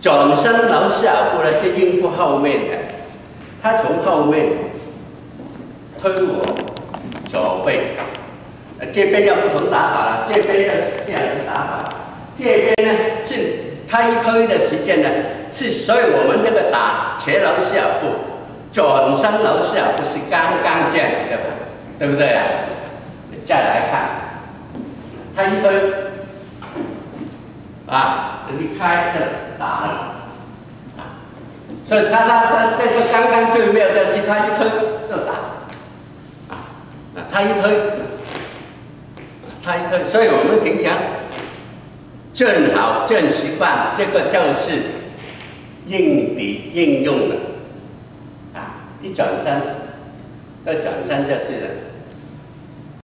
转身楼下部呢，是应付后面的，他从后面推我左背，呃，这边要不同打法了，这边要这样的打法，这边呢是他一推的时间呢，是所以我们这个打前楼下步，转身楼下步是刚刚这样子的嘛，对不对啊？再来看，他一推，啊，离开的打了，啊，所以他他他这个刚刚最妙的是，他一推就打，啊，他一推，他一推，所以我们平常正好正习惯，这个就是应敌应用的，啊，一转身，一转身就是了。